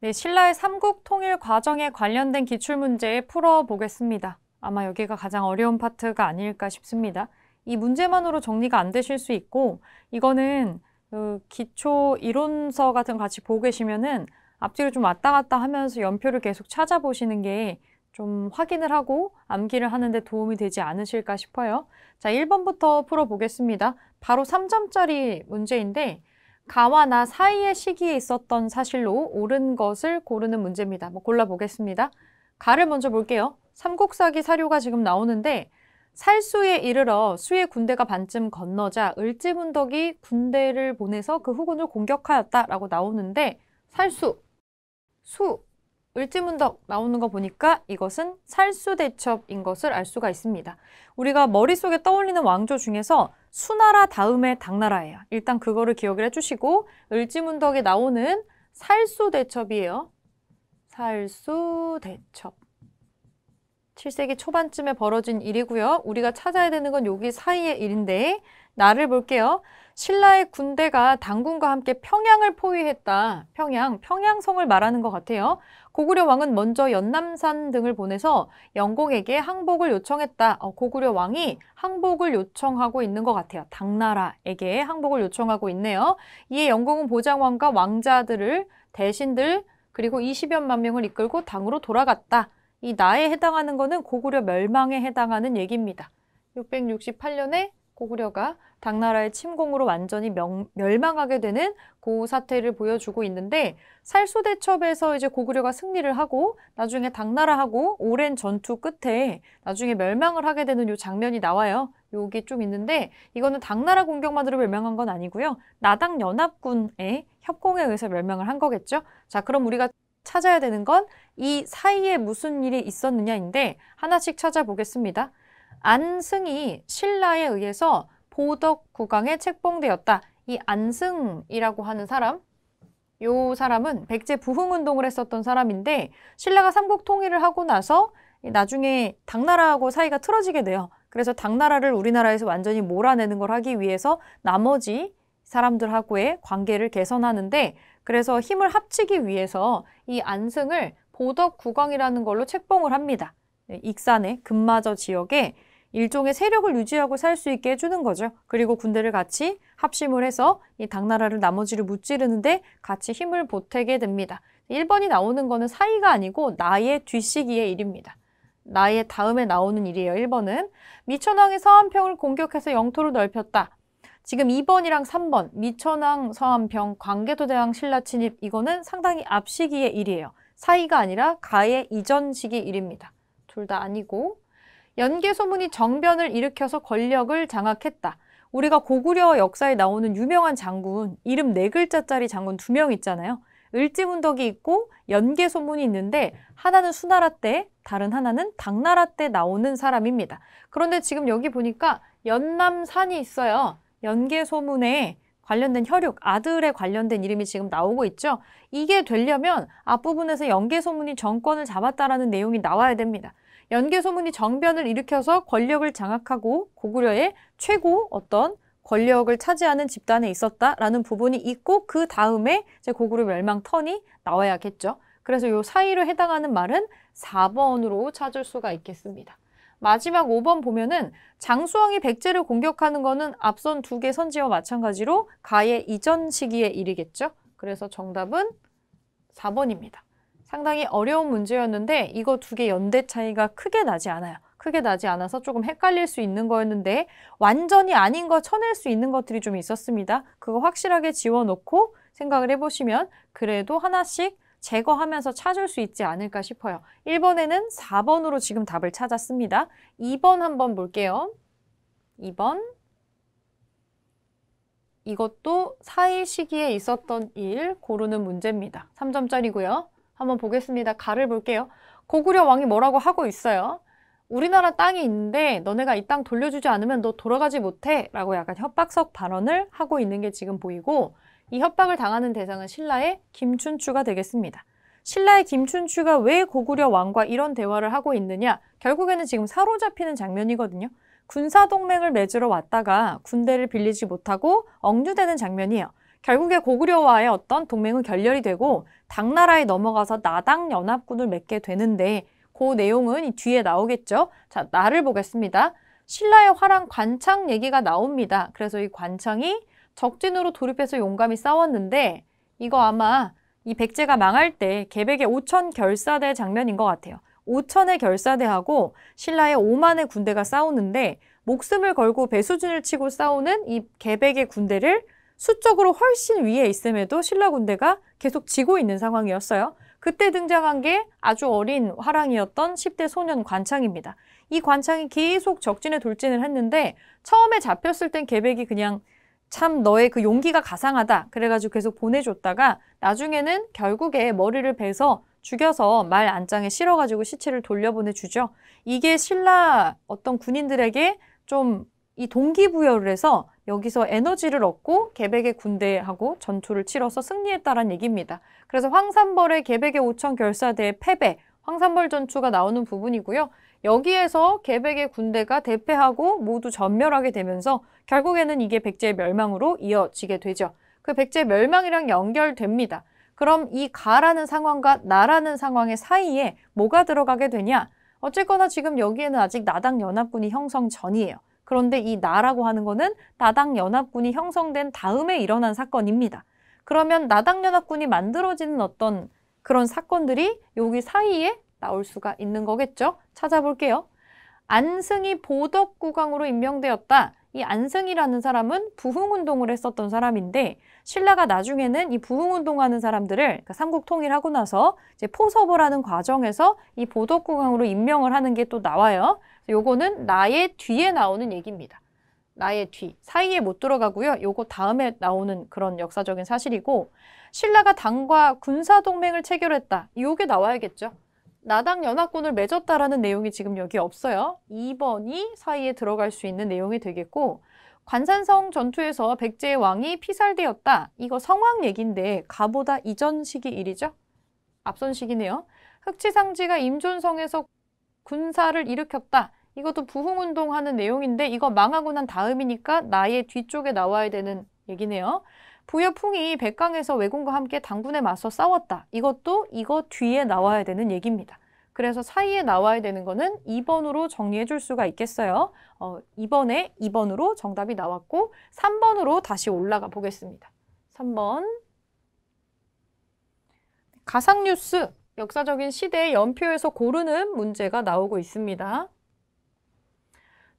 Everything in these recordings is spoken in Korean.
네, 신라의 삼국 통일 과정에 관련된 기출 문제 풀어보겠습니다. 아마 여기가 가장 어려운 파트가 아닐까 싶습니다. 이 문제만으로 정리가 안 되실 수 있고 이거는 그 기초 이론서 같은 거 같이 보고 계시면은 앞뒤로 좀 왔다 갔다 하면서 연표를 계속 찾아보시는 게 좀 확인을 하고 암기를 하는데 도움이 되지 않으실까 싶어요. 자, 1번부터 풀어보겠습니다. 바로 3점짜리 문제인데 가와 나 사이의 시기에 있었던 사실로 옳은 것을 고르는 문제입니다. 뭐 골라보겠습니다. 가를 먼저 볼게요. 삼국사기 사료가 지금 나오는데 살수에 이르러 수의 군대가 반쯤 건너자 을지문덕이 군대를 보내서 그 후군을 공격하였다라고 나오는데 살수, 수, 을지문덕 나오는 거 보니까 이것은 살수대첩인 것을 알 수가 있습니다. 우리가 머릿속에 떠올리는 왕조 중에서 수나라 다음에 당나라예요. 일단 그거를 기억을 해주시고 을지문덕에 나오는 살수대첩이에요. 살수대첩. 7세기 초반쯤에 벌어진 일이고요. 우리가 찾아야 되는 건 여기 사이의 일인데 나를 볼게요. 신라의 군대가 당군과 함께 평양을 포위했다. 평양, 평양성을 말하는 것 같아요. 고구려 왕은 먼저 연남산 등을 보내서 영공에게 항복을 요청했다. 어, 고구려 왕이 항복을 요청하고 있는 것 같아요. 당나라에게 항복을 요청하고 있네요. 이에 영공은 보장왕과 왕자들을 대신들 그리고 20여만 명을 이끌고 당으로 돌아갔다. 이 나에 해당하는 것은 고구려 멸망에 해당하는 얘기입니다. 668년에 고구려가 당나라의 침공으로 완전히 명, 멸망하게 되는 그 사태를 보여주고 있는데 살수대첩에서 이제 고구려가 승리를 하고 나중에 당나라하고 오랜 전투 끝에 나중에 멸망을 하게 되는 요 장면이 나와요. 여기 좀 있는데 이거는 당나라 공격만으로 멸망한 건 아니고요. 나당 연합군의 협공에 의해서 멸망을 한 거겠죠. 자, 그럼 우리가 찾아야 되는 건 이 사이에 무슨 일이 있었느냐인데 하나씩 찾아보겠습니다. 안승이 신라에 의해서 보덕 국왕에 책봉되었다. 이 안승이라고 하는 사람, 요 사람은 백제 부흥운동을 했었던 사람인데 신라가 삼국 통일을 하고 나서 나중에 당나라하고 사이가 틀어지게 돼요. 그래서 당나라를 우리나라에서 완전히 몰아내는 걸 하기 위해서 나머지 사람들하고의 관계를 개선하는데 그래서 힘을 합치기 위해서 이 안승을 보덕 국왕이라는 걸로 책봉을 합니다. 네, 익산의 금마저 지역에 일종의 세력을 유지하고 살 수 있게 해주는 거죠. 그리고 군대를 같이 합심을 해서 이 당나라를 나머지를 무찌르는데 같이 힘을 보태게 됩니다. 1번이 나오는 거는 사이가 아니고 나의 뒤시기의 일입니다. 나의 다음에 나오는 일이에요. 1번은 미천왕이 서한평을 공격해서 영토를 넓혔다. 지금 2번이랑 3번 미천왕 서한평 광개도대왕 신라 침입 이거는 상당히 앞 시기의 일이에요. 사이가 아니라 가의 이전 시기 일입니다. 둘 다 아니고 연개 소문이 정변을 일으켜서 권력을 장악했다. 우리가 고구려 역사에 나오는 유명한 장군, 이름 네 글자짜리 장군 두 명 있잖아요. 을지문덕이 있고 연개 소문이 있는데 하나는 수나라 때, 다른 하나는 당나라 때 나오는 사람입니다. 그런데 지금 여기 보니까 연남산이 있어요. 연개 소문에 관련된 혈육, 아들에 관련된 이름이 지금 나오고 있죠. 이게 되려면 앞부분에서 연개 소문이 정권을 잡았다라는 내용이 나와야 됩니다. 연개 소문이 정변을 일으켜서 권력을 장악하고 고구려의 최고 어떤 권력을 차지하는 집단에 있었다라는 부분이 있고 그 다음에 이제 고구려 멸망 턴이 나와야겠죠. 그래서 이 사이로 해당하는 말은 4번으로 찾을 수가 있겠습니다. 마지막 5번 보면은 장수왕이 백제를 공격하는 거는 앞선 두 개 선지와 마찬가지로 가의 이전 시기의 일이겠죠. 그래서 정답은 4번입니다. 상당히 어려운 문제였는데 이거 두 개 연대 차이가 크게 나지 않아요. 크게 나지 않아서 조금 헷갈릴 수 있는 거였는데 완전히 아닌 거 쳐낼 수 있는 것들이 좀 있었습니다. 그거 확실하게 지워놓고 생각을 해보시면 그래도 하나씩 제거하면서 찾을 수 있지 않을까 싶어요. 1번에는 4번으로 지금 답을 찾았습니다. 2번 한번 볼게요. 2번 이것도 사일 시기에 있었던 일 고르는 문제입니다. 3점짜리고요. 한번 보겠습니다. 가를 볼게요. 고구려 왕이 뭐라고 하고 있어요. 우리나라 땅이 있는데 너네가 이 땅 돌려주지 않으면 너 돌아가지 못해 라고 약간 협박석 발언을 하고 있는 게 지금 보이고 이 협박을 당하는 대상은 신라의 김춘추가 되겠습니다. 신라의 김춘추가 왜 고구려 왕과 이런 대화를 하고 있느냐? 결국에는 지금 사로잡히는 장면이거든요. 군사동맹을 맺으러 왔다가 군대를 빌리지 못하고 억류되는 장면이에요. 결국에 고구려와의 어떤 동맹은 결렬이 되고 당나라에 넘어가서 나당 연합군을 맺게 되는데 그 내용은 이 뒤에 나오겠죠. 자, 나를 보겠습니다. 신라의 화랑 관창 얘기가 나옵니다. 그래서 이 관창이 적진으로 돌입해서 용감히 싸웠는데 이거 아마 이 백제가 망할 때 개백의 오천 결사대 장면인 것 같아요. 오천의 결사대하고 신라의 오만의 군대가 싸우는데 목숨을 걸고 배수진을 치고 싸우는 이 개백의 군대를 수적으로 훨씬 위에 있음에도 신라 군대가 계속 지고 있는 상황이었어요. 그때 등장한 게 아주 어린 화랑이었던 10대 소년 관창입니다. 이 관창이 계속 적진에 돌진을 했는데 처음에 잡혔을 땐 개백이 그냥 참 너의 그 용기가 가상하다. 그래가지고 계속 보내줬다가 나중에는 결국에 머리를 베서 죽여서 말 안장에 실어가지고 시체를 돌려보내주죠. 이게 신라 어떤 군인들에게 좀 이 동기부여를 해서 여기서 에너지를 얻고 개백의 군대하고 전투를 치러서 승리했다는 얘기입니다. 그래서 황산벌의 개백의 오천 결사대의 패배, 황산벌 전투가 나오는 부분이고요. 여기에서 개백의 군대가 대패하고 모두 전멸하게 되면서 결국에는 이게 백제의 멸망으로 이어지게 되죠. 그 백제 멸망이랑 연결됩니다. 그럼 이 가라는 상황과 나라는 상황의 사이에 뭐가 들어가게 되냐? 어쨌거나 지금 여기에는 아직 나당 연합군이 형성 전이에요. 그런데 이 나라고 하는 거는 나당 연합군이 형성된 다음에 일어난 사건입니다. 그러면 나당 연합군이 만들어지는 어떤 그런 사건들이 여기 사이에 나올 수가 있는 거겠죠? 찾아볼게요. 안승이 보덕국왕으로 임명되었다. 이 안승이라는 사람은 부흥운동을 했었던 사람인데 신라가 나중에는 이 부흥운동하는 사람들을 그러니까 삼국 통일하고 나서 이제 포섭을 하는 과정에서 이 보덕국왕으로 임명을 하는 게 또 나와요. 요거는 나의 뒤에 나오는 얘기입니다. 나의 뒤 사이에 못 들어가고요. 요거 다음에 나오는 그런 역사적인 사실이고 신라가 당과 군사 동맹을 체결했다. 요게 나와야겠죠. 나당 연합군을 맺었다라는 내용이 지금 여기 없어요. 2번이 사이에 들어갈 수 있는 내용이 되겠고 관산성 전투에서 백제의 왕이 피살되었다. 이거 성왕 얘기인데 가보다 이전 시기 일이죠. 앞선 시기네요. 흑지상지가 임존성에서 군사를 일으켰다. 이것도 부흥운동 하는 내용인데 이거 망하고 난 다음이니까 나의 뒤쪽에 나와야 되는 얘기네요. 부여풍이 백강에서 왜군과 함께 당군에 맞서 싸웠다. 이것도 이거 뒤에 나와야 되는 얘기입니다. 그래서 사이에 나와야 되는 거는 2번으로 정리해 줄 수가 있겠어요. 어, 2번에 2번으로 정답이 나왔고 3번으로 다시 올라가 보겠습니다. 3번 가상뉴스 역사적인 시대의 연표에서 고르는 문제가 나오고 있습니다.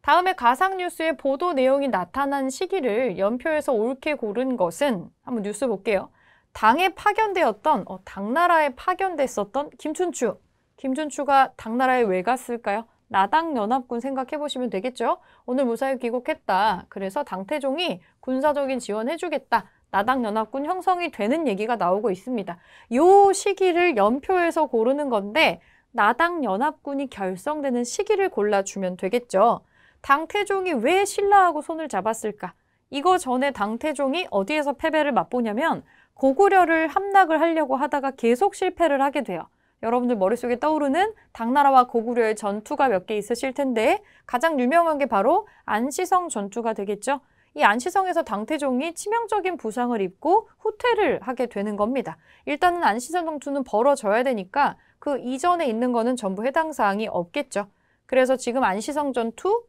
다음에 가상뉴스의 보도 내용이 나타난 시기를 연표에서 옳게 고른 것은 한번 뉴스 볼게요. 당에 파견되었던 어, 당나라에 파견됐었던 김춘추. 김춘추가 당나라에 왜 갔을까요? 나당 연합군 생각해 보시면 되겠죠. 오늘 무사히 귀국했다. 그래서 당태종이 군사적인 지원해 주겠다. 나당 연합군 형성이 되는 얘기가 나오고 있습니다. 요 시기를 연표에서 고르는 건데 나당 연합군이 결성되는 시기를 골라주면 되겠죠. 당태종이 왜 신라하고 손을 잡았을까? 이거 전에 당태종이 어디에서 패배를 맛보냐면 고구려를 함락을 하려고 하다가 계속 실패를 하게 돼요. 여러분들 머릿속에 떠오르는 당나라와 고구려의 전투가 몇 개 있으실 텐데 가장 유명한 게 바로 안시성 전투가 되겠죠. 이 안시성에서 당태종이 치명적인 부상을 입고 후퇴를 하게 되는 겁니다. 일단은 안시성 전투는 벌어져야 되니까 그 이전에 있는 거는 전부 해당 사항이 없겠죠. 그래서 지금 안시성 전투,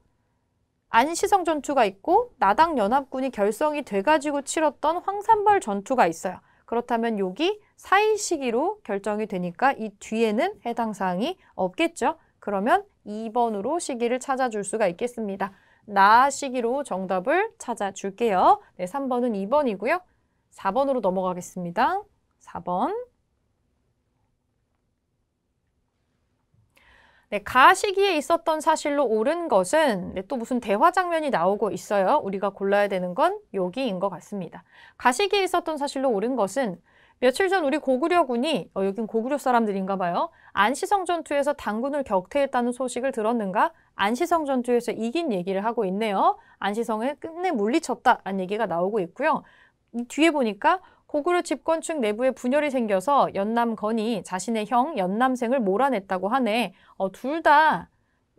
안시성 전투가 있고 나당 연합군이 결성이 돼가지고 치렀던 황산벌 전투가 있어요. 그렇다면 여기 사이 시기로 결정이 되니까 이 뒤에는 해당 사항이 없겠죠. 그러면 2번으로 시기를 찾아줄 수가 있겠습니다. 나 시기로 정답을 찾아줄게요. 네, 3번은 2번이고요. 4번으로 넘어가겠습니다. 4번. 네, 가 시기에 있었던 사실로 옳은 것은 네, 또 무슨 대화 장면이 나오고 있어요. 우리가 골라야 되는 건 여기인 것 같습니다. 가 시기에 있었던 사실로 옳은 것은 며칠 전 우리 고구려군이 어, 여긴 고구려 사람들인가 봐요. 안시성 전투에서 당군을 격퇴했다는 소식을 들었는가? 안시성 전투에서 이긴 얘기를 하고 있네요. 안시성을 끝내 물리쳤다라는 얘기가 나오고 있고요. 이 뒤에 보니까 고구려 집권층 내부에 분열이 생겨서 연남건이 자신의 형 연남생을 몰아냈다고 하네. 어, 둘 다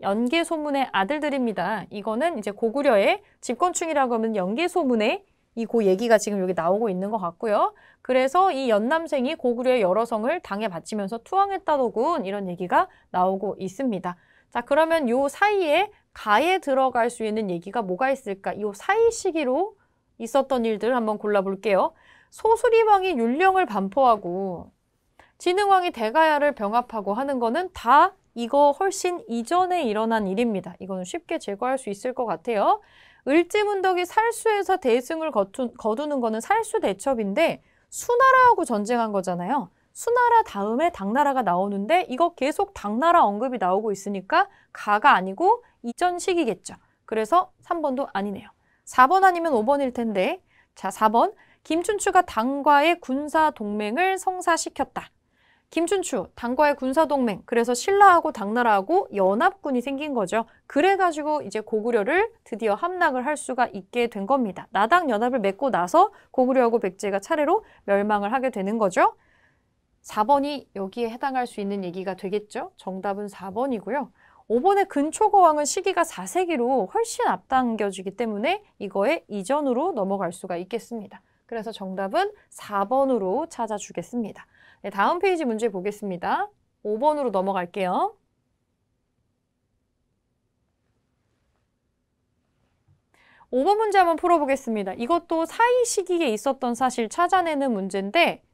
연계 소문의 아들들입니다. 이거는 이제 고구려의 집권층이라고 하면 연계 소문의 이 고 얘기가 지금 여기 나오고 있는 것 같고요. 그래서 이 연남생이 고구려의 여러 성을 당해 바치면서 투항했다더군 이런 얘기가 나오고 있습니다. 자 그러면 요 사이에 가에 들어갈 수 있는 얘기가 뭐가 있을까? 요 사이 시기로 있었던 일들 한번 골라볼게요. 소수리왕이 율령을 반포하고 진흥왕이 대가야를 병합하고 하는 거는 다 이거 훨씬 이전에 일어난 일입니다. 이거는 쉽게 제거할 수 있을 것 같아요. 을지문덕이 살수에서 대승을 거두, 거두는 거는 살수 대첩인데 수나라하고 전쟁한 거잖아요. 수나라 다음에 당나라가 나오는데 이거 계속 당나라 언급이 나오고 있으니까 가가 아니고 이전 시기겠죠. 그래서 3번도 아니네요. 4번 아니면 5번일 텐데 자 4번 김춘추가 당과의 군사 동맹을 성사시켰다. 김춘추, 당과의 군사동맹, 그래서 신라하고 당나라하고 연합군이 생긴 거죠. 그래가지고 이제 고구려를 드디어 함락을 할 수가 있게 된 겁니다. 나당 연합을 맺고 나서 고구려하고 백제가 차례로 멸망을 하게 되는 거죠. 4번이 여기에 해당할 수 있는 얘기가 되겠죠. 정답은 4번이고요. 5번의 근초거왕은 시기가 4세기로 훨씬 앞당겨지기 때문에 이거에 이전으로 넘어갈 수가 있겠습니다. 그래서 정답은 4번으로 찾아주겠습니다. 네, 다음 페이지 문제 보겠습니다. 5번으로 넘어갈게요. 5번 문제 한번 풀어보겠습니다. 이것도 사이 시기에 있었던 사실 찾아내는 문제인데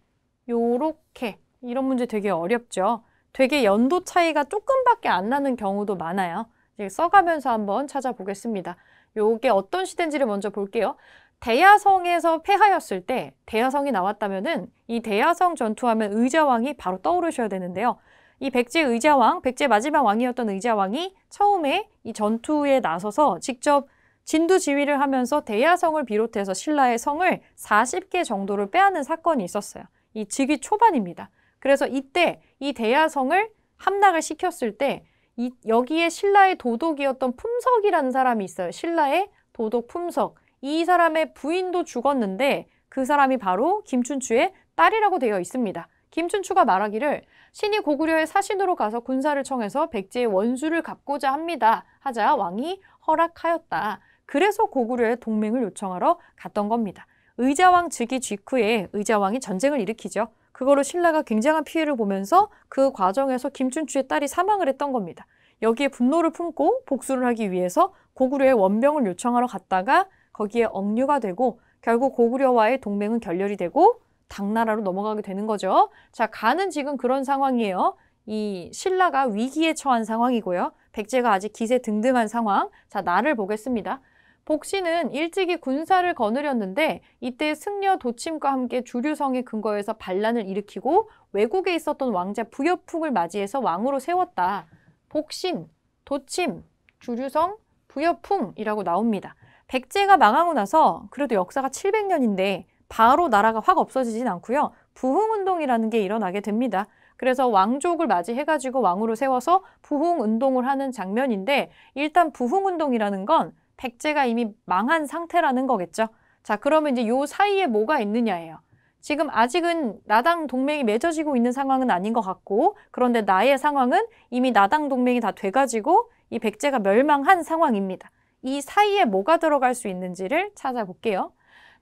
요렇게 이런 문제 되게 어렵죠. 되게 연도 차이가 조금밖에 안 나는 경우도 많아요. 써가면서 한번 찾아보겠습니다. 요게 어떤 시대인지를 먼저 볼게요. 대야성에서 패하였을 때 대야성이 나왔다면은 이 대야성 전투하면 의자왕이 바로 떠오르셔야 되는데요. 이 백제 의자왕, 백제 마지막 왕이었던 의자왕이 처음에 이 전투에 나서서 직접 진두 지휘를 하면서 대야성을 비롯해서 신라의 성을 40개 정도를 빼앗는 사건이 있었어요. 이 즉위 초반입니다. 그래서 이때 이 대야성을 함락을 시켰을 때 이, 여기에 신라의 도독이었던 품석이라는 사람이 있어요. 신라의 도독 품석. 이 사람의 부인도 죽었는데 그 사람이 바로 김춘추의 딸이라고 되어 있습니다. 김춘추가 말하기를 신이 고구려의 사신으로 가서 군사를 청해서 백제의 원수를 갚고자 합니다. 하자 왕이 허락하였다. 그래서 고구려의 동맹을 요청하러 갔던 겁니다. 의자왕 즉위 직후에 의자왕이 전쟁을 일으키죠. 그거로 신라가 굉장한 피해를 보면서 그 과정에서 김춘추의 딸이 사망을 했던 겁니다. 여기에 분노를 품고 복수를 하기 위해서 고구려의 원병을 요청하러 갔다가 거기에 억류가 되고 결국 고구려와의 동맹은 결렬이 되고 당나라로 넘어가게 되는 거죠. 자, 가는 지금 그런 상황이에요. 이 신라가 위기에 처한 상황이고요. 백제가 아직 기세 등등한 상황. 자, 나를 보겠습니다. 복씨는 일찍이 군사를 거느렸는데 이때 승려 도침과 함께 주류성의 근거에서 반란을 일으키고 외국에 있었던 왕자 부여풍을 맞이해서 왕으로 세웠다. 복신, 도침, 주류성, 부여풍이라고 나옵니다. 백제가 망하고 나서 그래도 역사가 700년인데 바로 나라가 확 없어지진 않고요. 부흥운동이라는 게 일어나게 됩니다. 그래서 왕족을 맞이해가지고 왕으로 세워서 부흥운동을 하는 장면인데 일단 부흥운동이라는 건 백제가 이미 망한 상태라는 거겠죠. 자, 그러면 이제 요 사이에 뭐가 있느냐예요. 지금 아직은 나당 동맹이 맺어지고 있는 상황은 아닌 것 같고 그런데 나의 상황은 이미 나당 동맹이 다 돼가지고 이 백제가 멸망한 상황입니다. 이 사이에 뭐가 들어갈 수 있는지를 찾아볼게요.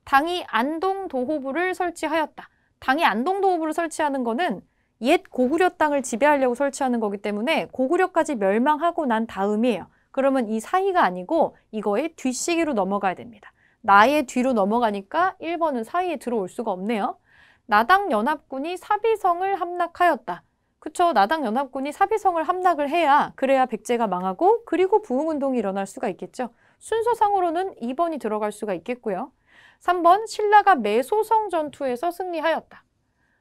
당이 안동도호부를 설치하였다. 당이 안동도호부를 설치하는 거는 옛 고구려 땅을 지배하려고 설치하는 거기 때문에 고구려까지 멸망하고 난 다음이에요. 그러면 이 사이가 아니고 이거의 뒷시기로 넘어가야 됩니다. 나의 뒤로 넘어가니까 1번은 사이에 들어올 수가 없네요. 나당 연합군이 사비성을 함락하였다. 그쵸. 나당 연합군이 사비성을 함락을 해야 그래야 백제가 망하고 그리고 부흥운동이 일어날 수가 있겠죠. 순서상으로는 2번이 들어갈 수가 있겠고요. 3번 신라가 매소성 전투에서 승리하였다.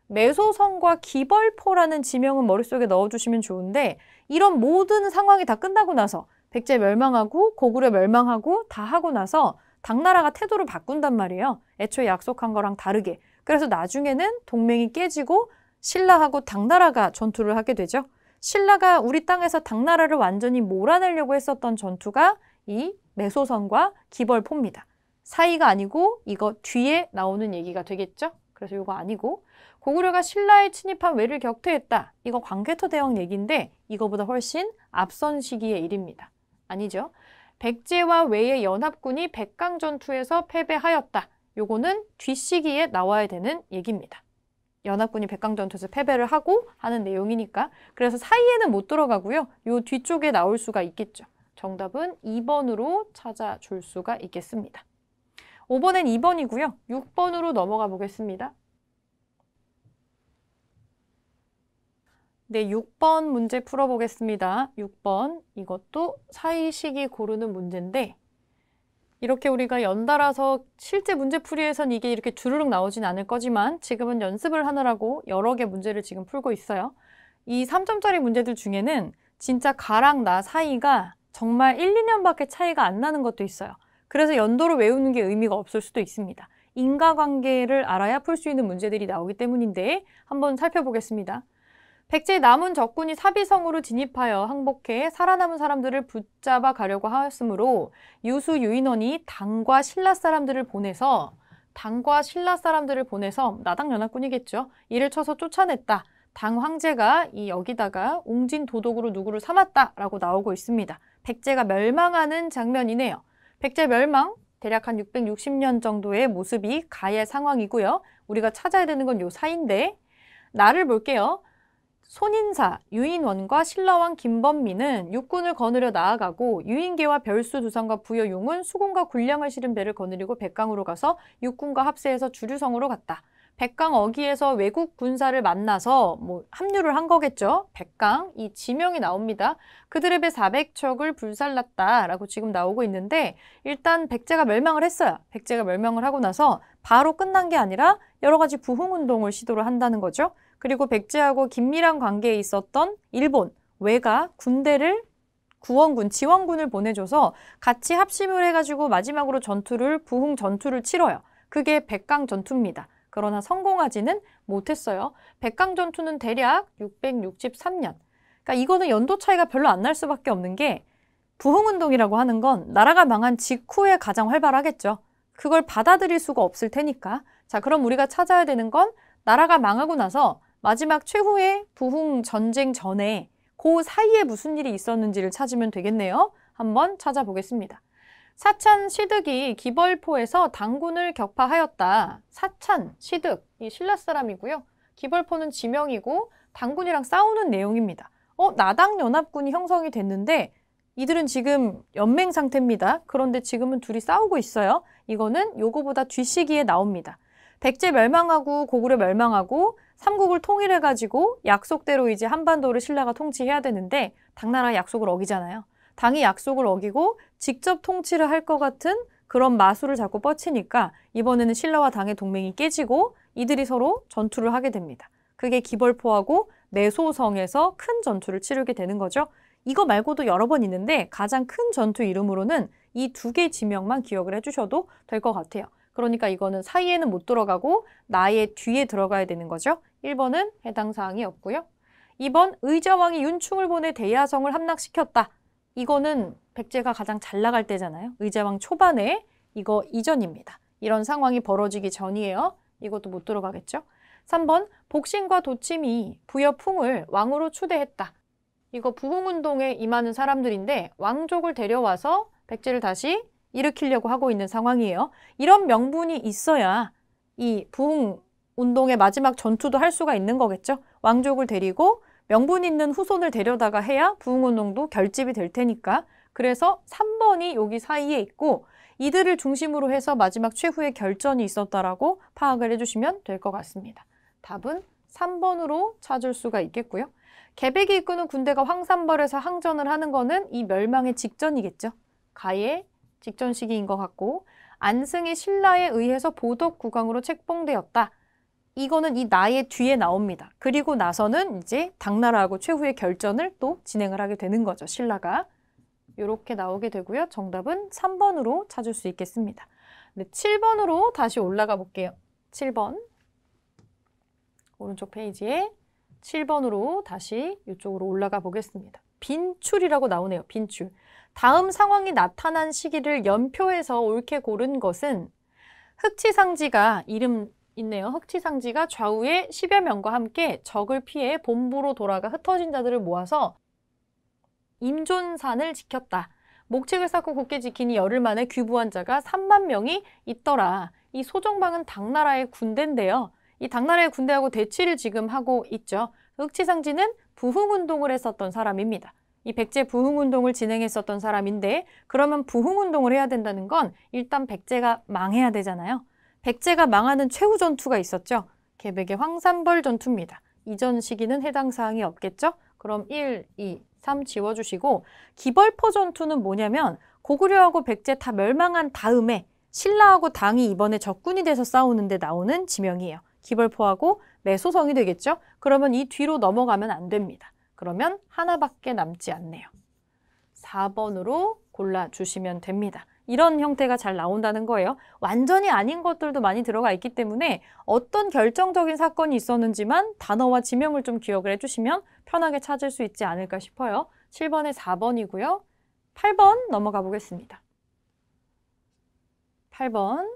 매소성과 기벌포라는 지명은 머릿속에 넣어주시면 좋은데 이런 모든 상황이 다 끝나고 나서 백제 멸망하고 고구려 멸망하고 다 하고 나서 당나라가 태도를 바꾼단 말이에요. 애초에 약속한 거랑 다르게. 그래서 나중에는 동맹이 깨지고 신라하고 당나라가 전투를 하게 되죠. 신라가 우리 땅에서 당나라를 완전히 몰아내려고 했었던 전투가 이 매소선과 기벌포입니다. 사이가 아니고 이거 뒤에 나오는 얘기가 되겠죠? 그래서 이거 아니고 고구려가 신라에 침입한 외를 격퇴했다. 이거 광개토 대왕 얘기인데 이거보다 훨씬 앞선 시기의 일입니다. 아니죠? 백제와 외의 연합군이 백강 전투에서 패배하였다. 요거는 뒷시기에 나와야 되는 얘기입니다. 연합군이 백강전투에서 패배를 하고 하는 내용이니까 그래서 사이에는 못 들어가고요. 요 뒤쪽에 나올 수가 있겠죠. 정답은 2번으로 찾아줄 수가 있겠습니다. 5번엔 2번이고요. 6번으로 넘어가 보겠습니다. 네, 6번 문제 풀어보겠습니다. 6번 이것도 사이식이 고르는 문제인데 이렇게 우리가 연달아서 실제 문제풀이에선 이게 이렇게 주르륵 나오진 않을 거지만 지금은 연습을 하느라고 여러 개 문제를 지금 풀고 있어요. 이 3점짜리 문제들 중에는 진짜 가랑 나 사이가 정말 1, 2년밖에 차이가 안 나는 것도 있어요. 그래서 연도로 외우는 게 의미가 없을 수도 있습니다. 인과관계를 알아야 풀 수 있는 문제들이 나오기 때문인데 한번 살펴보겠습니다. 백제의 남은 적군이 사비성으로 진입하여 항복해 살아남은 사람들을 붙잡아 가려고 하였으므로 유수 유인원이 당과 신라 사람들을 보내서 당과 신라 사람들을 보내서 나당 연합군이겠죠. 이를 쳐서 쫓아냈다. 당 황제가 이 여기다가 웅진 도독으로 누구를 삼았다라고 나오고 있습니다. 백제가 멸망하는 장면이네요. 백제 멸망 대략 한 660년 정도의 모습이 가의 상황이고요. 우리가 찾아야 되는 건 요 사이인데 나를 볼게요. 손인사, 유인원과 신라왕 김범민은 육군을 거느려 나아가고 유인계와 별수 두상과 부여용은 수공과 군량을 실은 배를 거느리고 백강으로 가서 육군과 합세해서 주류성으로 갔다. 백강 어기에서 외국 군사를 만나서 뭐 합류를 한 거겠죠. 백강 이 지명이 나옵니다. 그들의 배 400척을 불살랐다라고 지금 나오고 있는데 일단 백제가 멸망을 했어요. 백제가 멸망을 하고 나서 바로 끝난 게 아니라 여러 가지 부흥 운동을 시도를 한다는 거죠. 그리고 백제하고 긴밀한 관계에 있었던 일본, 외가 군대를 구원군, 지원군을 보내줘서 같이 합심을 해가지고 마지막으로 전투를, 부흥 전투를 치러요. 그게 백강 전투입니다. 그러나 성공하지는 못했어요. 백강 전투는 대략 663년. 그러니까 이거는 연도 차이가 별로 안 날 수밖에 없는 게 부흥운동이라고 하는 건 나라가 망한 직후에 가장 활발하겠죠. 그걸 받아들일 수가 없을 테니까. 자, 그럼 우리가 찾아야 되는 건 나라가 망하고 나서 마지막 최후의 부흥 전쟁 전에 그 사이에 무슨 일이 있었는지를 찾으면 되겠네요. 한번 찾아보겠습니다. 사찬 시득이 기벌포에서 당군을 격파하였다. 사찬, 시득, 이 신라 사람이고요. 기벌포는 지명이고 당군이랑 싸우는 내용입니다. 어, 나당 연합군이 형성이 됐는데 이들은 지금 연맹 상태입니다. 그런데 지금은 둘이 싸우고 있어요. 이거는 요거보다 뒷시기에 나옵니다. 백제 멸망하고 고구려 멸망하고 삼국을 통일해가지고 약속대로 이제 한반도를 신라가 통치해야 되는데 당나라 약속을 어기잖아요. 당이 약속을 어기고 직접 통치를 할 것 같은 그런 마술을 자꾸 뻗치니까 이번에는 신라와 당의 동맹이 깨지고 이들이 서로 전투를 하게 됩니다. 그게 기벌포하고 내소성에서 큰 전투를 치르게 되는 거죠. 이거 말고도 여러 번 있는데 가장 큰 전투 이름으로는 이 두 개 지명만 기억을 해주셔도 될 것 같아요. 그러니까 이거는 사이에는 못 들어가고 나의 뒤에 들어가야 되는 거죠. 1번은 해당 사항이 없고요. 2번 의자왕이 윤충을 보내 대야성을 함락시켰다. 이거는 백제가 가장 잘 나갈 때잖아요. 의자왕 초반에 이거 이전입니다. 이런 상황이 벌어지기 전이에요. 이것도 못 들어가겠죠. 3번 복신과 도침이 부여풍을 왕으로 추대했다. 이거 부흥운동에 임하는 사람들인데 왕족을 데려와서 백제를 다시 일으키려고 하고 있는 상황이에요. 이런 명분이 있어야 이 부흥 운동의 마지막 전투도 할 수가 있는 거겠죠. 왕족을 데리고 명분 있는 후손을 데려다가 해야 부흥 운동도 결집이 될 테니까. 그래서 3번이 여기 사이에 있고 이들을 중심으로 해서 마지막 최후의 결전이 있었다라고 파악을 해주시면 될 것 같습니다. 답은 3번으로 찾을 수가 있겠고요. 개백이 이끄는 군대가 황산벌에서 항전을 하는 거는 이 멸망의 직전이겠죠. 가의 직전 시기인 것 같고 안승이 신라에 의해서 보덕 국왕으로 책봉되었다. 이거는 이 나의 뒤에 나옵니다. 그리고 나서는 이제 당나라하고 최후의 결전을 또 진행을 하게 되는 거죠. 신라가. 이렇게 나오게 되고요. 정답은 3번으로 찾을 수 있겠습니다. 네, 7번으로 다시 올라가 볼게요. 7번. 오른쪽 페이지에 7번으로 다시 이쪽으로 올라가 보겠습니다. 빈출이라고 나오네요. 빈출. 다음 상황이 나타난 시기를 연표해서 옳게 고른 것은 흑치상지가 이름 있네요. 흑치상지가 좌우에 10여 명과 함께 적을 피해 본부로 돌아가 흩어진 자들을 모아서 임존산을 지켰다. 목책을 쌓고 굳게 지키니 열흘 만에 귀부한 자가 3만 명이 있더라. 이 소정방은 당나라의 군대인데요. 이 당나라의 군대하고 대치를 지금 하고 있죠. 흑치상지는 부흥운동을 했었던 사람입니다. 이 백제 부흥 운동을 진행했었던 사람인데 그러면 부흥 운동을 해야 된다는 건 일단 백제가 망해야 되잖아요. 백제가 망하는 최후 전투가 있었죠. 개백의 황산벌 전투입니다. 이전 시기는 해당 사항이 없겠죠? 그럼 1, 2, 3 지워주시고 기벌포 전투는 뭐냐면 고구려하고 백제 다 멸망한 다음에 신라하고 당이 이번에 적군이 돼서 싸우는데 나오는 지명이에요. 기벌포하고 매소성이 되겠죠? 그러면 이 뒤로 넘어가면 안 됩니다. 그러면 하나밖에 남지 않네요. 4번으로 골라주시면 됩니다. 이런 형태가 잘 나온다는 거예요. 완전히 아닌 것들도 많이 들어가 있기 때문에 어떤 결정적인 사건이 있었는지만 단어와 지명을 좀 기억을 해주시면 편하게 찾을 수 있지 않을까 싶어요. 7번에 4번이고요. 8번 넘어가 보겠습니다. 8번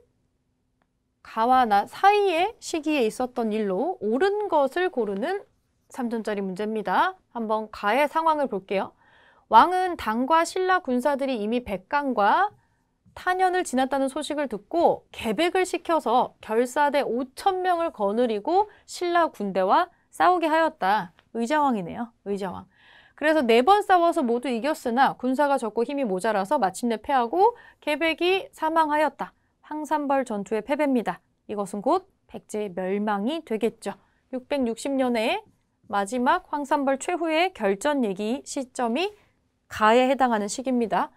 가와 나 사이의 시기에 있었던 일로 옳은 것을 고르는 3점짜리 문제입니다. 한번 가의 상황을 볼게요. 왕은 당과 신라 군사들이 이미 백강과 탄현을 지났다는 소식을 듣고 계백을 시켜서 결사대 5천 명을 거느리고 신라 군대와 싸우게 하였다. 의자왕이네요. 의자왕. 그래서 네 번 싸워서 모두 이겼으나 군사가 적고 힘이 모자라서 마침내 패하고 계백이 사망하였다. 황산벌 전투의 패배입니다. 이것은 곧 백제의 멸망이 되겠죠. 660년에 마지막 황산벌 최후의 결전 얘기 시점이 가에 해당하는 시기입니다.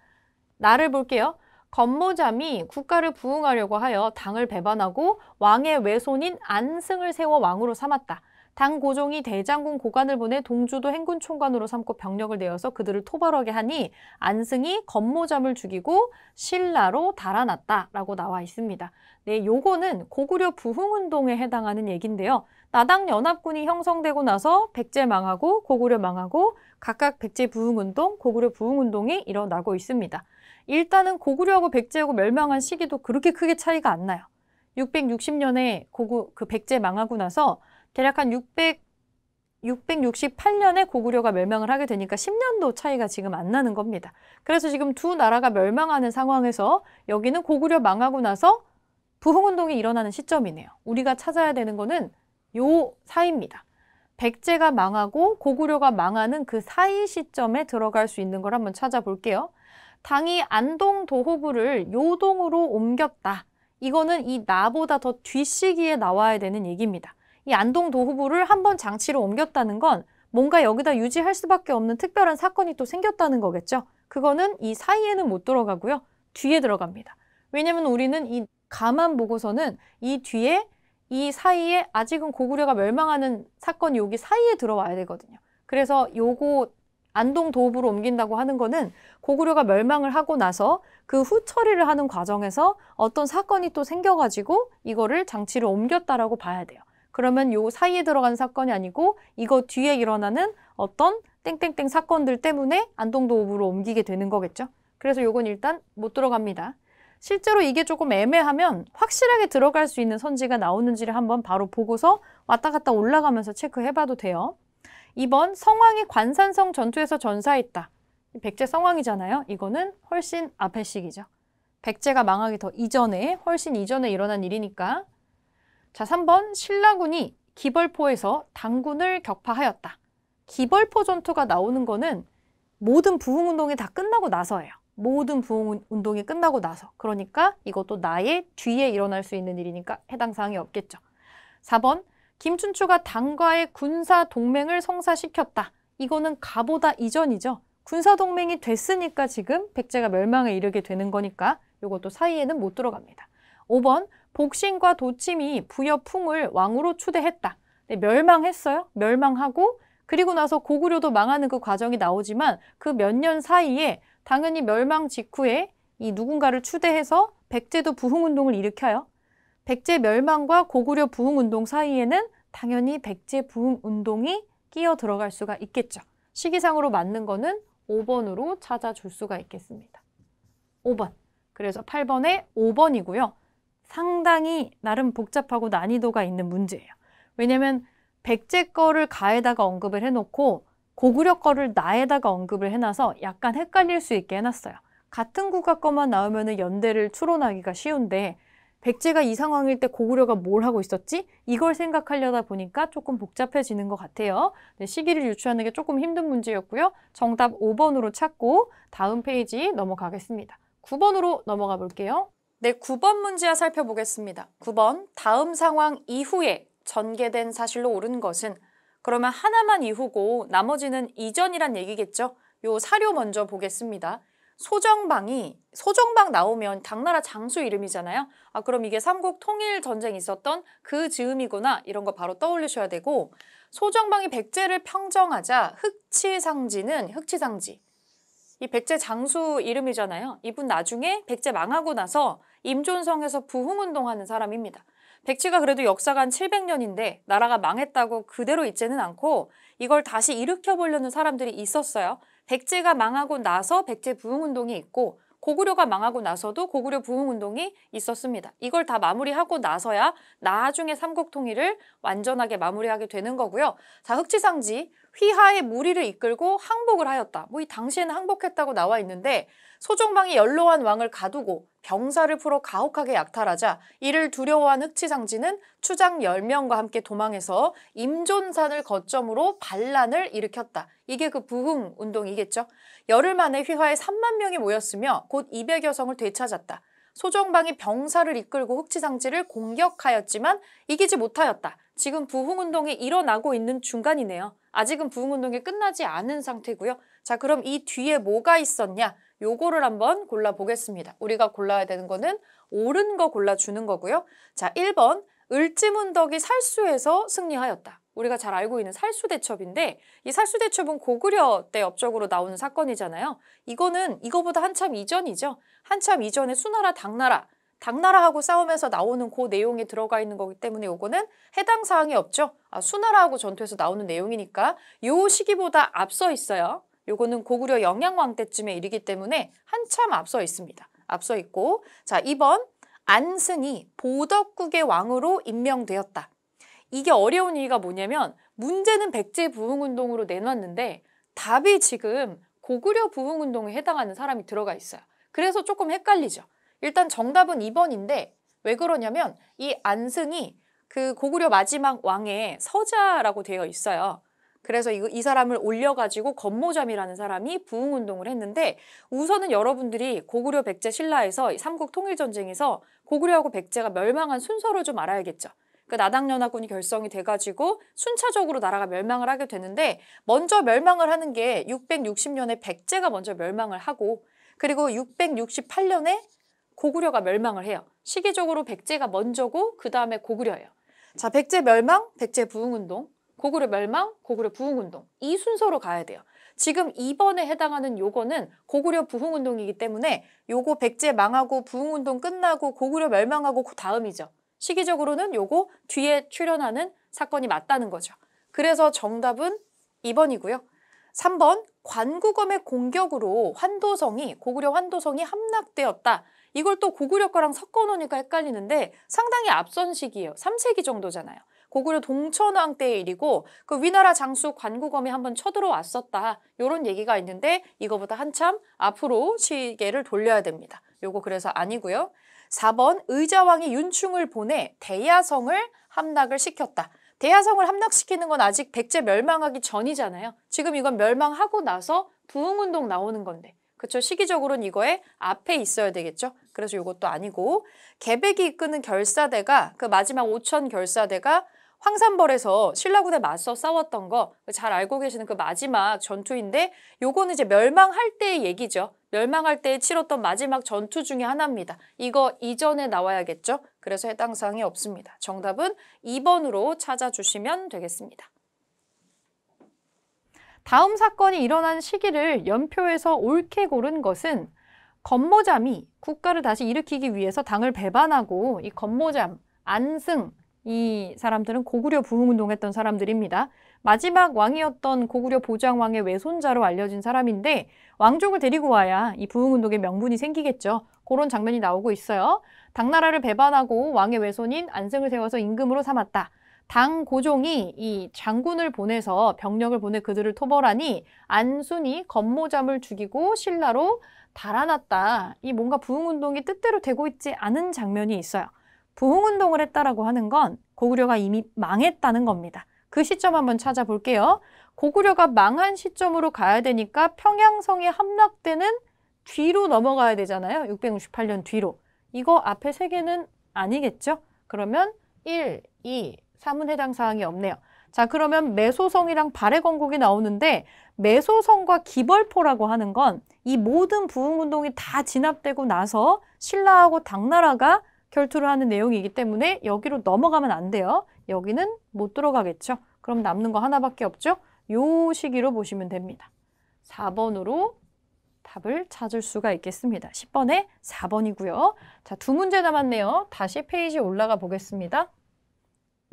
나를 볼게요. 건모잠이 국가를 부흥하려고 하여 당을 배반하고 왕의 외손인 안승을 세워 왕으로 삼았다. 당 고종이 대장군 고관을 보내 동주도 행군 총관으로 삼고 병력을 내어서 그들을 토벌하게 하니 안승이 건모잠을 죽이고 신라로 달아났다라고 나와 있습니다. 네, 요거는 고구려 부흥운동에 해당하는 얘기인데요. 나당 연합군이 형성되고 나서 백제 망하고 고구려 망하고 각각 백제 부흥운동, 고구려 부흥운동이 일어나고 있습니다. 일단은 고구려하고 백제하고 멸망한 시기도 그렇게 크게 차이가 안 나요. 660년에 고구 그 백제 망하고 나서 대략 한 600, 668년에 고구려가 멸망을 하게 되니까 10년도 차이가 지금 안 나는 겁니다. 그래서 지금 두 나라가 멸망하는 상황에서 여기는 고구려 망하고 나서 부흥운동이 일어나는 시점이네요. 우리가 찾아야 되는 거는 요 사이입니다. 백제가 망하고 고구려가 망하는 그 사이 시점에 들어갈 수 있는 걸 한번 찾아볼게요. 당이 안동 도호부를 요동으로 옮겼다. 이거는 이 나보다 더 뒷시기에 나와야 되는 얘기입니다. 이 안동 도후부를 한 번 장치로 옮겼다는 건 뭔가 여기다 유지할 수밖에 없는 특별한 사건이 또 생겼다는 거겠죠. 그거는 이 사이에는 못 들어가고요. 뒤에 들어갑니다. 왜냐면 우리는 이 가만 보고서는 이 뒤에 이 사이에 아직은 고구려가 멸망하는 사건이 여기 사이에 들어와야 되거든요. 그래서 요거 안동 도읍으로 옮긴다고 하는 거는 고구려가 멸망을 하고 나서 그 후 처리를 하는 과정에서 어떤 사건이 또 생겨가지고 이거를 장치를 옮겼다라고 봐야 돼요. 그러면 요 사이에 들어간 사건이 아니고 이거 뒤에 일어나는 어떤 땡땡땡 사건들 때문에 안동 도읍으로 옮기게 되는 거겠죠. 그래서 요건 일단 못 들어갑니다. 실제로 이게 조금 애매하면 확실하게 들어갈 수 있는 선지가 나오는지를 한번 바로 보고서 왔다 갔다 올라가면서 체크해봐도 돼요. 2번 성왕이 관산성 전투에서 전사했다. 백제 성왕이잖아요. 이거는 훨씬 앞의 시기죠. 백제가 망하기 더 이전에 훨씬 이전에 일어난 일이니까 자, 3번 신라군이 기벌포에서 당군을 격파하였다. 기벌포 전투가 나오는 거는 모든 부흥운동이 다 끝나고 나서예요. 모든 부흥 운동이 끝나고 나서. 그러니까 이것도 나의 뒤에 일어날 수 있는 일이니까 해당 사항이 없겠죠. 4번 김춘추가 당과의 군사 동맹을 성사시켰다. 이거는 가보다 이전이죠. 군사 동맹이 됐으니까 지금 백제가 멸망에 이르게 되는 거니까 이것도 사이에는 못 들어갑니다. 5번 복신과 도침이 부여풍을 왕으로 추대했다. 네, 멸망했어요. 멸망하고 그리고 나서 고구려도 망하는 그 과정이 나오지만 그 몇 년 사이에 당연히 멸망 직후에 이 누군가를 추대해서 백제도 부흥운동을 일으켜요. 백제 멸망과 고구려 부흥운동 사이에는 당연히 백제 부흥운동이 끼어 들어갈 수가 있겠죠. 시기상으로 맞는 거는 5번으로 찾아줄 수가 있겠습니다. 5번. 그래서 8번에 5번이고요. 상당히 나름 복잡하고 난이도가 있는 문제예요. 왜냐면 백제 거를 가에다가 언급을 해놓고 고구려 거를 나에다가 언급을 해놔서 약간 헷갈릴 수 있게 해놨어요. 같은 국가 거만 나오면 연대를 추론하기가 쉬운데 백제가 이 상황일 때 고구려가 뭘 하고 있었지? 이걸 생각하려다 보니까 조금 복잡해지는 것 같아요. 네, 시기를 유추하는 게 조금 힘든 문제였고요. 정답 5번으로 찾고 다음 페이지 넘어가겠습니다. 9번으로 넘어가 볼게요. 네, 9번 문제야 살펴보겠습니다. 9번, 다음 상황 이후에 전개된 사실로 옳은 것은 그러면 하나만 이후고 나머지는 이전이란 얘기겠죠? 요 사료 먼저 보겠습니다. 소정방이 소정방 나오면 당나라 장수 이름이잖아요. 아 그럼 이게 삼국 통일 전쟁 있었던 그 즈음이구나 이런 거 바로 떠올리셔야 되고 소정방이 백제를 평정하자 흑치상지는 흑치상지 이 백제 장수 이름이잖아요. 이분 나중에 백제 망하고 나서 임존성에서 부흥운동하는 사람입니다. 백제가 그래도 역사가 한 700년인데 나라가 망했다고 그대로 있지는 않고 이걸 다시 일으켜보려는 사람들이 있었어요. 백제가 망하고 나서 백제 부흥운동이 있고 고구려가 망하고 나서도 고구려 부흥운동이 있었습니다. 이걸 다 마무리하고 나서야 나중에 삼국통일을 완전하게 마무리하게 되는 거고요. 자, 흑지상지 휘하의 무리를 이끌고 항복을 하였다. 뭐 이 당시에는 항복했다고 나와 있는데 소종방이 연로한 왕을 가두고 병사를 풀어 가혹하게 약탈하자 이를 두려워한 흑치상지는 추장 10명과 함께 도망해서 임존산을 거점으로 반란을 일으켰다. 이게 그 부흥 운동이겠죠. 열흘 만에 휘하에 3만 명이 모였으며 곧 200여 성을 되찾았다. 소정방이 병사를 이끌고 흑치상지를 공격하였지만 이기지 못하였다. 지금 부흥운동이 일어나고 있는 중간이네요. 아직은 부흥운동이 끝나지 않은 상태고요. 자 그럼 이 뒤에 뭐가 있었냐? 요거를 한번 골라보겠습니다. 우리가 골라야 되는 거는 옳은 거 골라주는 거고요. 자 1번 을지문덕이 살수에서 승리하였다. 우리가 잘 알고 있는 살수대첩인데 이 살수대첩은 고구려 때 업적으로 나오는 사건이잖아요. 이거는 이거보다 한참 이전이죠. 한참 이전에 수나라, 당나라, 당나라하고 싸우면서 나오는 그 내용이 들어가 있는 거기 때문에 요거는 해당 사항이 없죠. 아, 수나라하고 전투에서 나오는 내용이니까 요 시기보다 앞서 있어요. 요거는 고구려 영양왕 때쯤에 이르기 때문에 한참 앞서 있습니다. 앞서 있고 자 2번 안승이 보덕국의 왕으로 임명되었다. 이게 어려운 이유가 뭐냐면 문제는 백제 부흥운동으로 내놨는데 답이 지금 고구려 부흥운동에 해당하는 사람이 들어가 있어요. 그래서 조금 헷갈리죠. 일단 정답은 2번인데 왜 그러냐면 이 안승이 그 고구려 마지막 왕의 서자라고 되어 있어요. 그래서 이, 이 사람을 올려가지고 건모잠이라는 사람이 부흥운동을 했는데 우선은 여러분들이 고구려 백제 신라에서 삼국 통일전쟁에서 고구려하고 백제가 멸망한 순서를 좀 알아야겠죠. 그 나당연합군이 결성이 돼가지고 순차적으로 나라가 멸망을 하게 되는데 먼저 멸망을 하는 게 660년에 백제가 먼저 멸망을 하고 그리고 668년에 고구려가 멸망을 해요. 시기적으로 백제가 먼저고 그 다음에 고구려예요. 자, 백제 멸망, 백제 부흥운동, 고구려 멸망, 고구려 부흥운동 이 순서로 가야 돼요. 지금 2번에 해당하는 요거는 고구려 부흥운동이기 때문에 요거 백제 망하고 부흥운동 끝나고 고구려 멸망하고 그 다음이죠. 시기적으로는 요거 뒤에 출현하는 사건이 맞다는 거죠. 그래서 정답은 2번이고요. 3번 관구검의 공격으로 환도성이 고구려 환도성이 함락되었다. 이걸 또 고구려 거랑 섞어 놓으니까 헷갈리는데 상당히 앞선 시기예요. 3세기 정도잖아요. 고구려 동천왕 때의 일이고 그 위나라 장수 관구검이 한번 쳐들어왔었다. 이런 얘기가 있는데 이거보다 한참 앞으로 시계를 돌려야 됩니다. 요거 그래서 아니고요. 4번 의자왕이 윤충을 보내 대야성을 함락을 시켰다. 대야성을 함락시키는 건 아직 백제 멸망하기 전이잖아요. 지금 이건 멸망하고 나서 부흥운동 나오는 건데. 그쵸? 시기적으로는 이거에 앞에 있어야 되겠죠? 그래서 이것도 아니고 개백이 이끄는 결사대가 그 마지막 오천 결사대가 황산벌에서 신라군에 맞서 싸웠던 거 잘 알고 계시는 그 마지막 전투인데 요거는 이제 멸망할 때의 얘기죠. 멸망할 때 치렀던 마지막 전투 중에 하나입니다. 이거 이전에 나와야겠죠? 그래서 해당 사항이 없습니다. 정답은 2번으로 찾아주시면 되겠습니다. 다음 사건이 일어난 시기를 연표에서 옳게 고른 것은 건모잠이 국가를 다시 일으키기 위해서 당을 배반하고 이 건모잠, 안승, 이 사람들은 고구려 부흥운동했던 사람들입니다. 마지막 왕이었던 고구려 보장왕의 외손자로 알려진 사람인데 왕족을 데리고 와야 이 부흥운동의 명분이 생기겠죠. 그런 장면이 나오고 있어요. 당나라를 배반하고 왕의 외손인 안승을 세워서 임금으로 삼았다. 당 고종이 이 장군을 보내서 병력을 보내 그들을 토벌하니 안순이 건모잠을 죽이고 신라로 달아났다. 이 뭔가 부흥운동이 뜻대로 되고 있지 않은 장면이 있어요. 부흥운동을 했다라고 하는 건 고구려가 이미 망했다는 겁니다. 그 시점 한번 찾아볼게요. 고구려가 망한 시점으로 가야 되니까 평양성에 함락되는 뒤로 넘어가야 되잖아요. 668년 뒤로. 이거 앞에 세 개는 아니겠죠? 그러면 1, 2, 3은 해당 사항이 없네요. 자, 그러면 매소성이랑 발해건국이 나오는데 매소성과 기벌포라고 하는 건 이 모든 부흥운동이 다 진압되고 나서 신라하고 당나라가 결투를 하는 내용이기 때문에 여기로 넘어가면 안 돼요. 여기는 못 들어가겠죠. 그럼 남는 거 하나밖에 없죠? 요 시기로 보시면 됩니다. 4번으로 답을 찾을 수가 있겠습니다. 10번에 4번이고요. 자, 두 문제 남았네요. 다시 페이지 올라가 보겠습니다.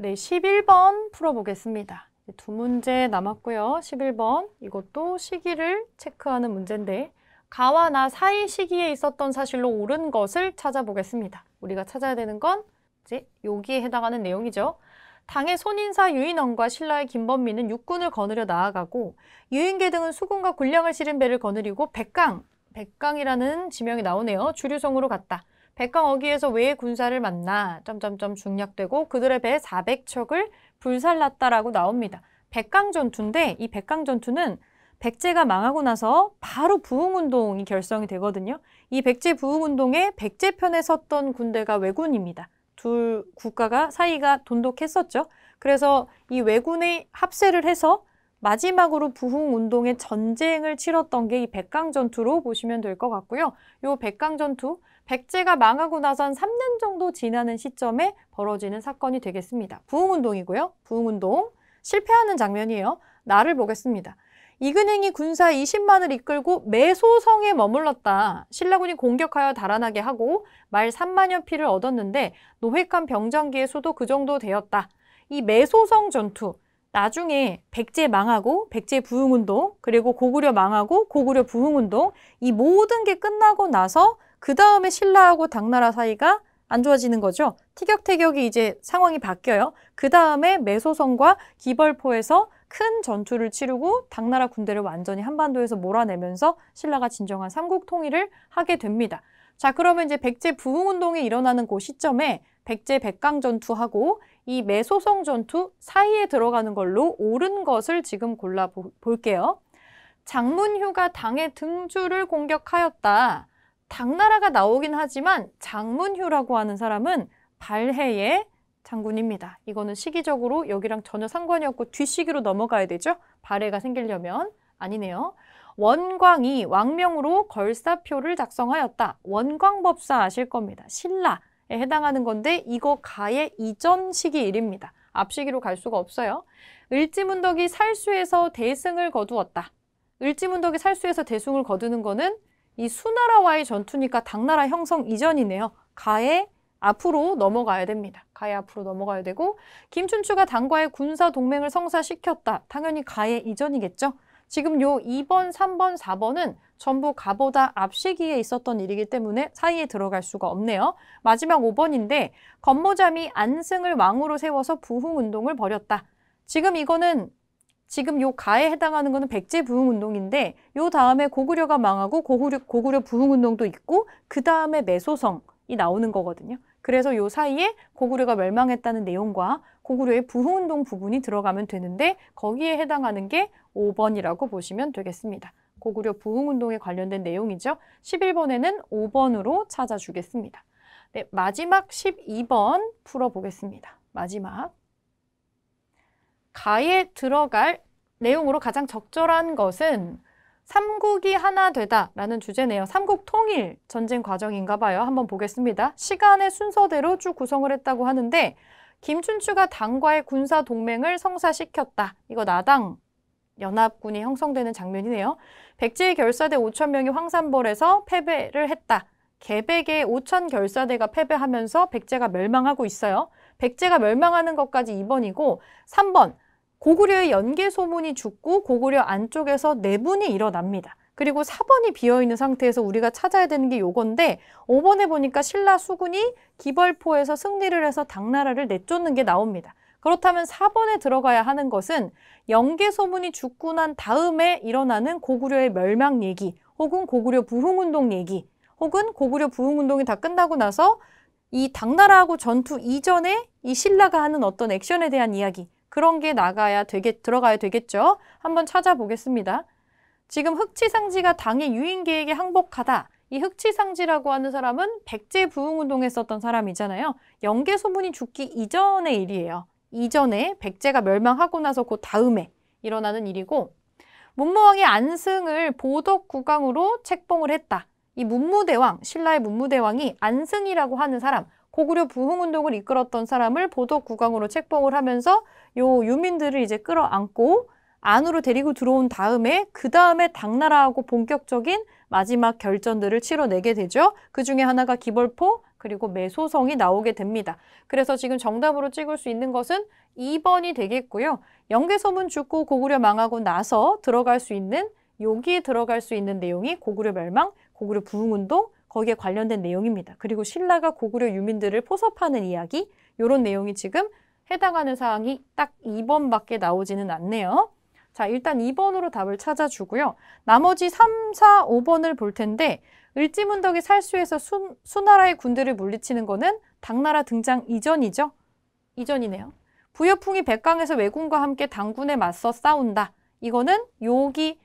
네, 11번 풀어보겠습니다. 두 문제 남았고요. 11번 이것도 시기를 체크하는 문제인데 가와 나 사이 시기에 있었던 사실로 옳은 것을 찾아보겠습니다. 우리가 찾아야 되는 건 이제 여기에 해당하는 내용이죠. 당의 손인사 유인원과 신라의 김범민은 육군을 거느려 나아가고 유인계 등은 수군과 군량을 실은 배를 거느리고 백강, 백강이라는 지명이 나오네요. 주류성으로 갔다. 백강 어기에서 외의 군사를 만나 점점점 중략되고 그들의 배 400척을 불살랐다라고 나옵니다. 백강 전투인데 이 백강 전투는 백제가 망하고 나서 바로 부흥운동이 결성이 되거든요. 이 백제 부흥운동에 백제 편에 섰던 군대가 왜군입니다. 둘 국가가 사이가 돈독했었죠. 그래서 이 왜군의 합세를 해서 마지막으로 부흥운동의 전쟁을 치렀던 게 이 백강 전투로 보시면 될 것 같고요. 이 백강 전투, 백제가 망하고 나선 3년 정도 지나는 시점에 벌어지는 사건이 되겠습니다. 부흥운동이고요. 부흥운동. 실패하는 장면이에요. 나를 보겠습니다. 이근행이 군사 20만을 이끌고 매소성에 머물렀다. 신라군이 공격하여 달아나게 하고 말 3만여 피를 얻었는데 노획한 병장기의 수도 그 정도 되었다. 이 매소성 전투, 나중에 백제 망하고 백제 부흥운동 그리고 고구려 망하고 고구려 부흥운동 이 모든 게 끝나고 나서 그 다음에 신라하고 당나라 사이가 안 좋아지는 거죠. 티격태격이 이제 상황이 바뀌어요. 그 다음에 매소성과 기벌포에서 큰 전투를 치르고 당나라 군대를 완전히 한반도에서 몰아내면서 신라가 진정한 삼국 통일을 하게 됩니다. 자, 그러면 이제 백제 부흥 운동이 일어나는 그 시점에 백제 백강 전투하고 이 매소성 전투 사이에 들어가는 걸로 옳은 것을 지금 골라 볼게요. 장문휴가 당의 등주를 공격하였다. 당나라가 나오긴 하지만 장문휴라고 하는 사람은 발해의 장군입니다. 이거는 시기적으로 여기랑 전혀 상관이 없고 뒷시기로 넘어가야 되죠. 발해가 생기려면 아니네요. 원광이 왕명으로 걸사표를 작성하였다. 원광법사 아실 겁니다. 신라에 해당하는 건데 이거 가의 이전 시기 일입니다. 앞시기로 갈 수가 없어요. 을지문덕이 살수에서 대승을 거두었다. 을지문덕이 살수에서 대승을 거두는 거는 이 수나라와의 전투니까 당나라 형성 이전이네요. 가의 앞으로 넘어가야 됩니다. 가해 앞으로 넘어가야 되고 김춘추가 당과의 군사 동맹을 성사시켰다. 당연히 가해 이전이겠죠. 지금 요 2번, 3번, 4번은 전부 가보다 앞 시기에 있었던 일이기 때문에 사이에 들어갈 수가 없네요. 마지막 5번인데 건모잠이 안승을 왕으로 세워서 부흥운동을 벌였다. 지금 이거는 지금 요 가에 해당하는 거는 백제 부흥 운동인데 요 다음에 고구려가 망하고 고구려, 고구려 부흥 운동도 있고 그 다음에 매소성이 나오는 거거든요. 그래서 요 사이에 고구려가 멸망했다는 내용과 고구려의 부흥 운동 부분이 들어가면 되는데 거기에 해당하는 게 5번이라고 보시면 되겠습니다. 고구려 부흥 운동에 관련된 내용이죠. 11번에는 5번으로 찾아주겠습니다. 네, 마지막 12번 풀어보겠습니다. 마지막. 가에 들어갈 내용으로 가장 적절한 것은 삼국이 하나 되다라는 주제네요. 삼국 통일 전쟁 과정인가 봐요. 한번 보겠습니다. 시간의 순서대로 쭉 구성을 했다고 하는데 김춘추가 당과의 군사 동맹을 성사시켰다. 이거 나당 연합군이 형성되는 장면이네요. 백제의 결사대 5천 명이 황산벌에서 패배를 했다. 개백의 5천 결사대가 패배하면서 백제가 멸망하고 있어요. 백제가 멸망하는 것까지 2번이고 3번 고구려의 연계 소문이 죽고 고구려 안쪽에서 내분이 일어납니다. 그리고 4번이 비어있는 상태에서 우리가 찾아야 되는 게 요건데 5번에 보니까 신라 수군이 기벌포에서 승리를 해서 당나라를 내쫓는 게 나옵니다. 그렇다면 4번에 들어가야 하는 것은 연계 소문이 죽고 난 다음에 일어나는 고구려의 멸망 얘기 혹은 고구려 부흥운동 얘기 혹은 고구려 부흥운동이 다 끝나고 나서 이 당나라하고 전투 이전에 이 신라가 하는 어떤 액션에 대한 이야기 그런 게 나가야 되겠 들어가야 되겠죠. 한번 찾아보겠습니다. 지금 흑치상지가 당의 유인계에게 항복하다. 이 흑치상지라고 하는 사람은 백제 부흥운동에 썼던 사람이잖아요. 영계 소문이 죽기 이전의 일이에요. 이전에 백제가 멸망하고 나서 그 다음에 일어나는 일이고 문무왕이 안승을 보덕 국왕으로 책봉을 했다. 이 문무대왕, 신라의 문무대왕이 안승이라고 하는 사람, 고구려 부흥운동을 이끌었던 사람을 보덕 국왕으로 책봉을 하면서 요 유민들을 이제 끌어안고 안으로 데리고 들어온 다음에 그 다음에 당나라하고 본격적인 마지막 결전들을 치러내게 되죠. 그 중에 하나가 기벌포 그리고 매소성이 나오게 됩니다. 그래서 지금 정답으로 찍을 수 있는 것은 2번이 되겠고요. 영계소문 죽고 고구려 망하고 나서 들어갈 수 있는 여기에 들어갈 수 있는 내용이 고구려 멸망, 고구려 부흥운동 거기에 관련된 내용입니다. 그리고 신라가 고구려 유민들을 포섭하는 이야기 이런 내용이 지금 해당하는 사항이 딱 2번밖에 나오지는 않네요. 자, 일단 2번으로 답을 찾아주고요. 나머지 3, 4, 5번을 볼 텐데 을지문덕이 살수에서 수, 수나라의 군대를 물리치는 거는 당나라 등장 이전이죠. 이전이네요. 부여풍이 백강에서 왜군과 함께 당군에 맞서 싸운다. 이거는 여기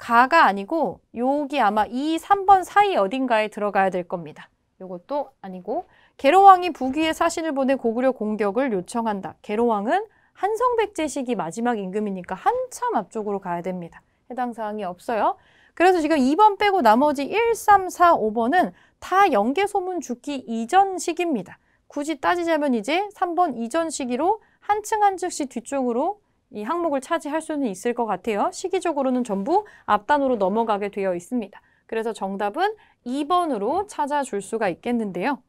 가가 아니고 여기 아마 2, 3번 사이 어딘가에 들어가야 될 겁니다. 이것도 아니고 계로왕이 북위에 사신을 보내 고구려 공격을 요청한다. 계로왕은 한성백제 시기 마지막 임금이니까 한참 앞쪽으로 가야 됩니다. 해당 사항이 없어요. 그래서 지금 2번 빼고 나머지 1, 3, 4, 5번은 다 연계소문 죽기 이전 시기입니다. 굳이 따지자면 이제 3번 이전 시기로 한층 한층씩 뒤쪽으로 이 항목을 차지할 수는 있을 것 같아요. 시기적으로는 전부 앞단으로 넘어가게 되어 있습니다. 그래서 정답은 2번으로 찾아줄 수가 있겠는데요.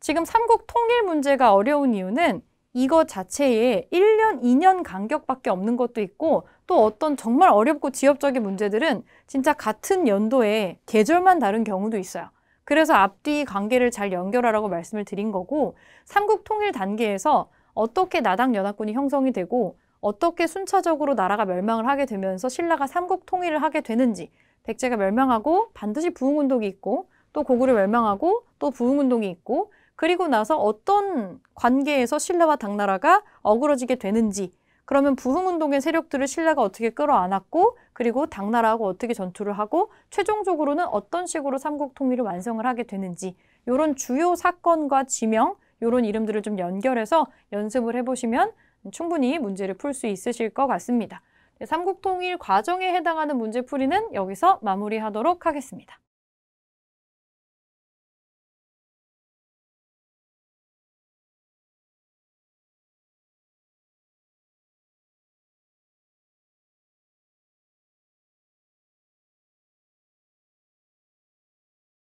지금 삼국 통일 문제가 어려운 이유는 이거 자체에 1년, 2년 간격밖에 없는 것도 있고 또 어떤 정말 어렵고 지엽적인 문제들은 진짜 같은 연도에 계절만 다른 경우도 있어요. 그래서 앞뒤 관계를 잘 연결하라고 말씀을 드린 거고 삼국 통일 단계에서 어떻게 나당 연합군이 형성이 되고 어떻게 순차적으로 나라가 멸망을 하게 되면서 신라가 삼국 통일을 하게 되는지 백제가 멸망하고 반드시 부흥운동이 있고 또 고구려 멸망하고 또 부흥운동이 있고 그리고 나서 어떤 관계에서 신라와 당나라가 어그러지게 되는지 그러면 부흥운동의 세력들을 신라가 어떻게 끌어안았고 그리고 당나라하고 어떻게 전투를 하고 최종적으로는 어떤 식으로 삼국 통일을 완성을 하게 되는지 이런 주요 사건과 지명 이런 이름들을 좀 연결해서 연습을 해보시면 충분히 문제를 풀 수 있으실 것 같습니다. 삼국통일 과정에 해당하는 문제풀이는 여기서 마무리하도록 하겠습니다.